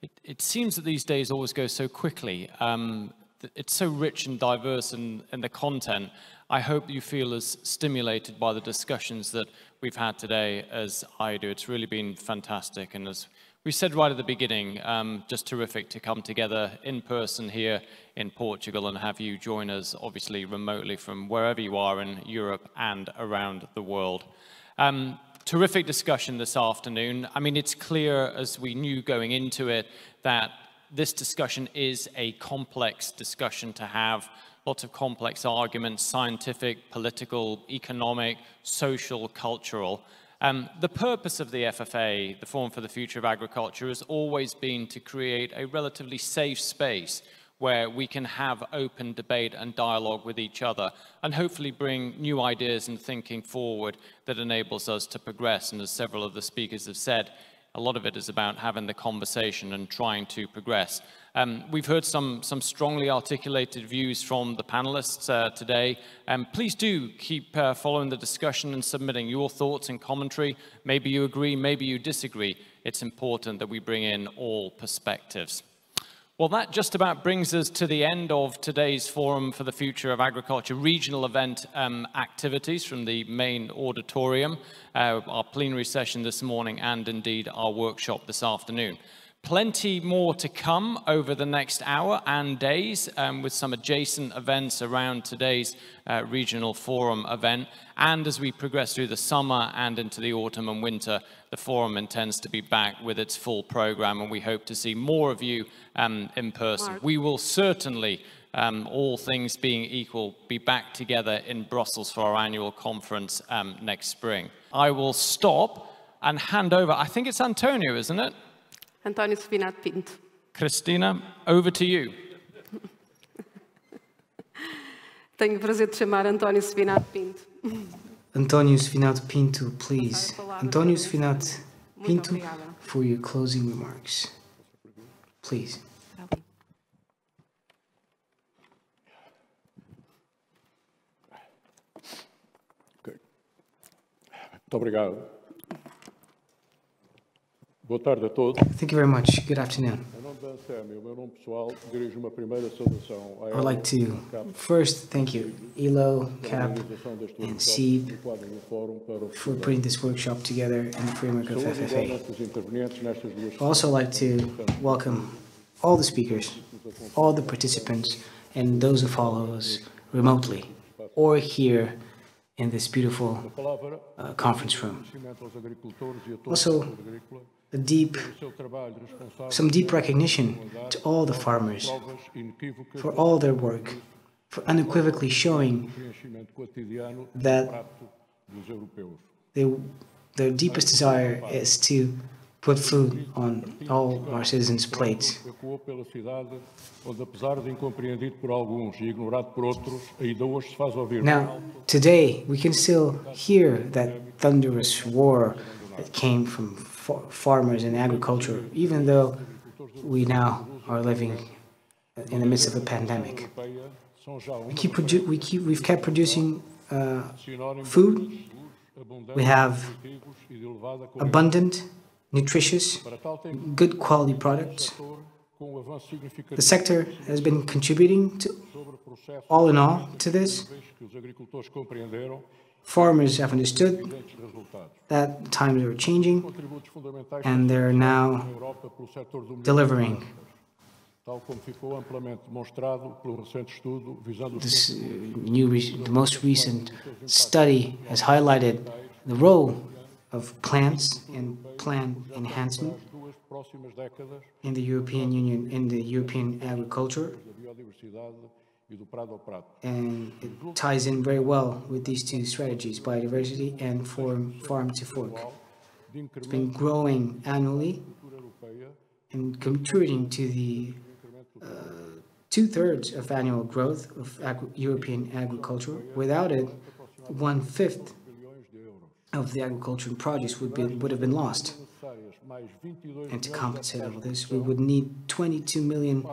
It, it seems that these days always go so quickly. Um, it's so rich and diverse in, in the content. I hope you feel as stimulated by the discussions that we've had today as I do. It's really been fantastic. And as we said right at the beginning, um, just terrific to come together in person here in Portugal and have you join us, obviously remotely from wherever you are in Europe and around the world. Um, terrific discussion this afternoon. I mean, it's clear as we knew going into it that this discussion is a complex discussion to have. Lots of complex arguments, scientific, political, economic, social, cultural. Um, the purpose of the FFA, the Forum for the Future of Agriculture, has always been to create a relatively safe space where we can have open debate and dialogue with each other and hopefully bring new ideas and thinking forward that enables us to progress. And as several of the speakers have said, a lot of it is about having the conversation and trying to progress. Um, we've heard some, some strongly articulated views from the panelists uh, today. Um, please do keep uh, following the discussion and submitting your thoughts and commentary. Maybe you agree, maybe you disagree. It's important that we bring in all perspectives. Well, that just about brings us to the end of today's Forum for the Future of Agriculture regional event um, activities from the main auditorium, uh, our plenary session this morning, and indeed our workshop this afternoon. Plenty more to come over the next hour and days um, with some adjacent events around today's uh, regional forum event. And as we progress through the summer and into the autumn and winter, the forum intends to be back with its full program and we hope to see more of you um, in person. Mark. We will certainly um, all things being equal, be back together in Brussels for our annual conference um, next spring. I will stop and hand over, I think it's Antonio, isn't it? António Spinato Pinto. Cristina, over to you. Tenho o prazer de chamar António Spinato Pinto. António Spinato Pinto, please. António Spinato Pinto, for your closing remarks. Please. Muito obrigado. Boa tarde a todos. Thank you very much. Good afternoon. I'd like to first thank you, ELO, CAP, and SEEB for putting this workshop together in the framework of FFA. I'd also like to welcome all the speakers, all the participants, and those who follow us remotely or here in this beautiful uh, conference room. Also, deep, some deep recognition to all the farmers for all their work, for unequivocally showing that they, their deepest desire is to put food on all our citizens' plates. Now, today, we can still hear that thunderous roar that came from farmers and agriculture, even though we now are living in the midst of a pandemic. We keep we keep we've kept producing uh, food. We have abundant, nutritious, good quality products. The sector has been contributing to, all in all to this. Farmers have understood that times are changing and they're now delivering. This uh, new, the most recent study has highlighted the role of plants and plant enhancement in the European Union, in the European agriculture and it ties in very well with these two strategies, biodiversity and farm, farm to fork. It's been growing annually and contributing to the uh, two-thirds of annual growth of agri European agriculture. Without it, one-fifth of the agricultural produce would, be, would have been lost. And to compensate all this, we would need 22 million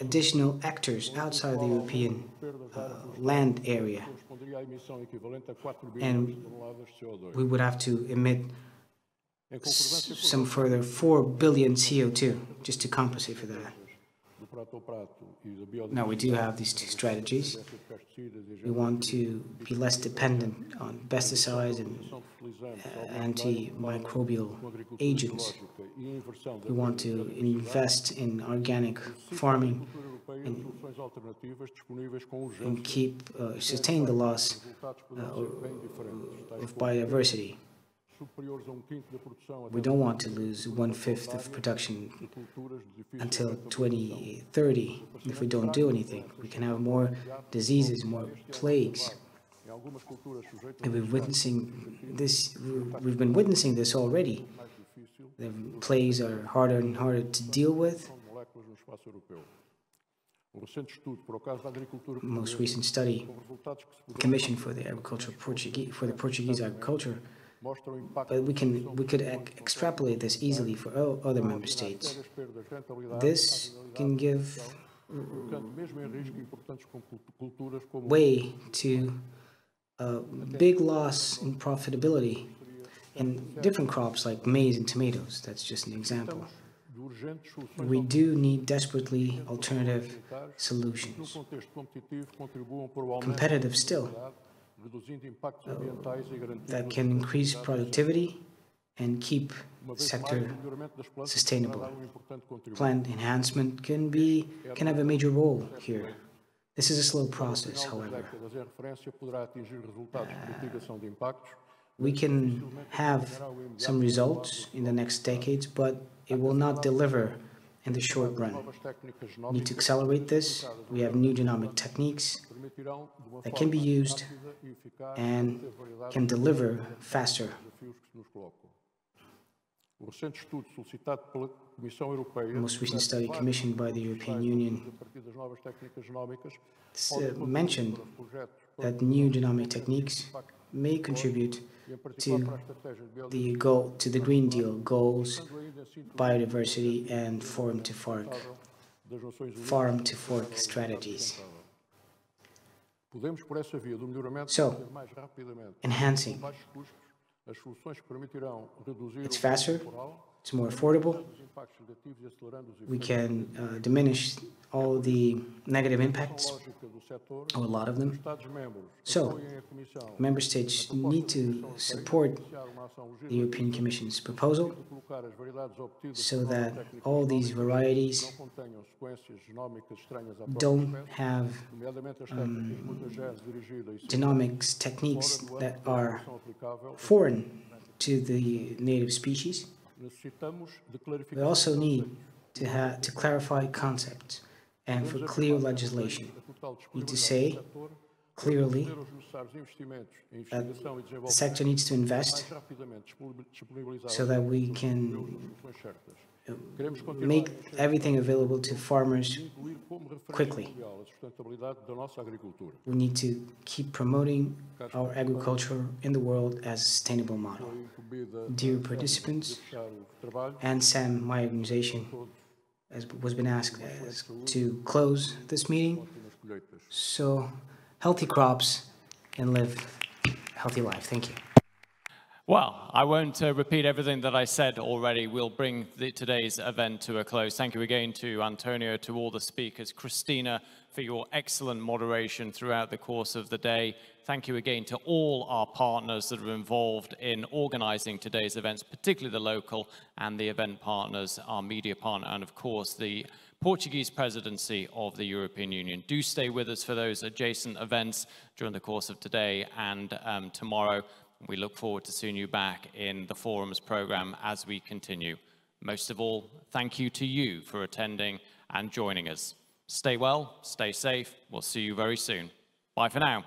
additional actors outside the European uh, land area. And we would have to emit some further 4 billion CO2 just to compensate for that. Now, we do have these two strategies. We want to be less dependent on pesticides and uh, antimicrobial agents. We want to invest in organic farming and, and keep uh, sustain the loss uh, of biodiversity. We don't want to lose one-fifth of production until 2030 if we don't do anything. We can have more diseases, more plagues. And we're witnessing this, we've been witnessing this already. The plagues are harder and harder to deal with. Most recent study commissioned for the agriculture Portuguese for the Portuguese agriculture but we can we could extrapolate this easily for other member states. This can give way to a big loss in profitability in different crops like maize and tomatoes. That's just an example. We do need desperately alternative solutions. Competitive still, that can increase productivity and keep the sector sustainable. Plant enhancement can be can have a major role here. This is a slow process, however. Uh, we can have some results in the next decades, but it will not deliver in the short run. We need to accelerate this. We have new genomic techniques that can be used and can deliver faster. The most recent study commissioned by the European Union uh, mentioned that new genomic techniques may contribute to the goal to the Green Deal goals, biodiversity, and farm to fork farm to fork strategies. So, enhancing. It's faster, it's more affordable. We can uh, diminish all the negative impacts, a lot of them. So, member states need to support the European Commission's proposal so that all these varieties don't have um, genomics techniques that are foreign to the native species. We also need to, have, to clarify concepts and for clear legislation. We need to say clearly that the sector needs to invest so that we can make everything available to farmers quickly. We need to keep promoting our agriculture in the world as a sustainable model. Dear participants, and Sam, my organization, as was been asked as to close this meeting. So healthy crops and live healthy life. Thank you. Well, I won't uh, repeat everything that I said already. We'll bring the, today's event to a close. Thank you again to Antonio, to all the speakers, Christina, for your excellent moderation throughout the course of the day. Thank you again to all our partners that are involved in organizing today's events, particularly the local and the event partners, our media partner, and of course the Portuguese presidency of the European Union. Do stay with us for those adjacent events during the course of today and um, tomorrow. We look forward to seeing you back in the Forums program as we continue. Most of all, thank you to you for attending and joining us. Stay well, stay safe. We'll see you very soon. Bye for now.